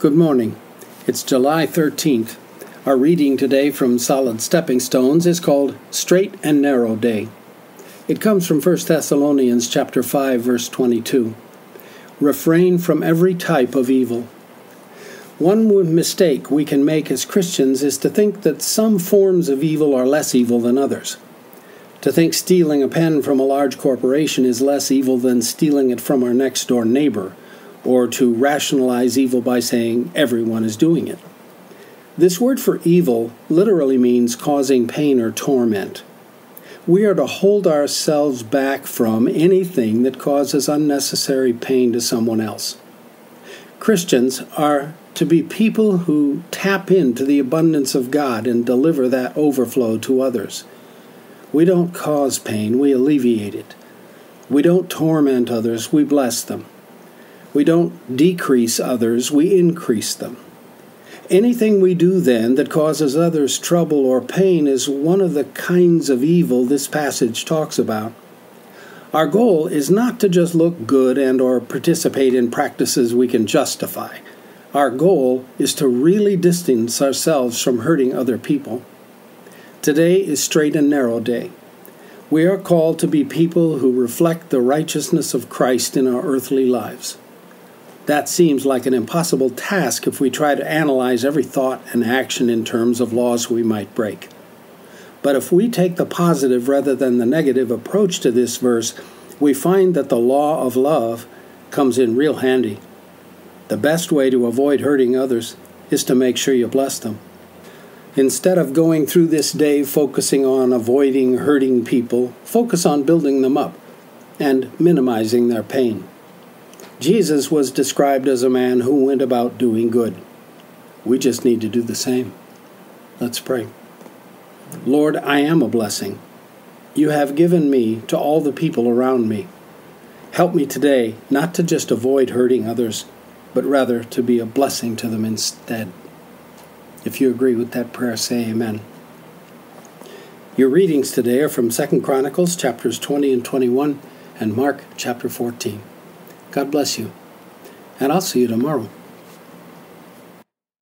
Good morning. It's July 13th. Our reading today from Solid Stepping Stones is called Straight and Narrow Day. It comes from 1 Thessalonians chapter 5 verse 22. Refrain from every type of evil. One mistake we can make as Christians is to think that some forms of evil are less evil than others. To think stealing a pen from a large corporation is less evil than stealing it from our next door neighbor or to rationalize evil by saying everyone is doing it. This word for evil literally means causing pain or torment. We are to hold ourselves back from anything that causes unnecessary pain to someone else. Christians are to be people who tap into the abundance of God and deliver that overflow to others. We don't cause pain, we alleviate it. We don't torment others, we bless them. We don't decrease others, we increase them. Anything we do then that causes others trouble or pain is one of the kinds of evil this passage talks about. Our goal is not to just look good and or participate in practices we can justify. Our goal is to really distance ourselves from hurting other people. Today is straight and narrow day. We are called to be people who reflect the righteousness of Christ in our earthly lives. That seems like an impossible task if we try to analyze every thought and action in terms of laws we might break. But if we take the positive rather than the negative approach to this verse, we find that the law of love comes in real handy. The best way to avoid hurting others is to make sure you bless them. Instead of going through this day focusing on avoiding hurting people, focus on building them up and minimizing their pain. Jesus was described as a man who went about doing good. We just need to do the same. Let's pray. Lord, I am a blessing. You have given me to all the people around me. Help me today not to just avoid hurting others, but rather to be a blessing to them instead. If you agree with that prayer, say amen. Your readings today are from 2 Chronicles chapters 20 and 21 and Mark chapter 14. God bless you, and I'll see you tomorrow.